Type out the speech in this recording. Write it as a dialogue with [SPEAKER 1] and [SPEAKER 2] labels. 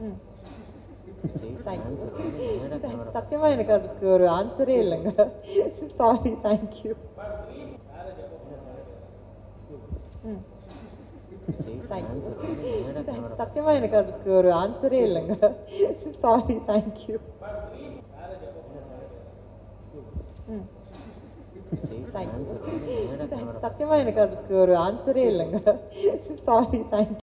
[SPEAKER 1] ம். எனக்கு அதுக்கு ஒரு ஆன்சரே இல்லைங்க. சாரி தேங்க்யூ சத்தியமா எனக்கு அதுக்கு ஒரு ஆன்சரே இல்லைங்க. சாரி தேங்க்யூ ம். எனக்கு அதுக்கு ஒரு ஆன்சரே இல்லைங்க. Sorry thank you